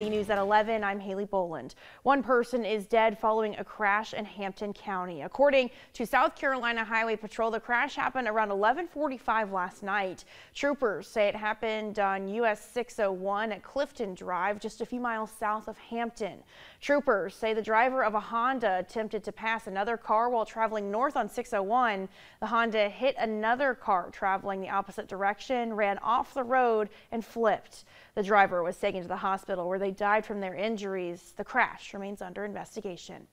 News at 11, I'm Haley Boland. One person is dead following a crash in Hampton County. According to South Carolina Highway Patrol, the crash happened around 1145 last night. Troopers say it happened on US 601 at Clifton Drive, just a few miles south of Hampton. Troopers say the driver of a Honda attempted to pass another car while traveling north on 601. The Honda hit another car traveling the opposite direction, ran off the road and flipped. The driver was taken to the hospital where they died from their injuries. The crash remains under investigation.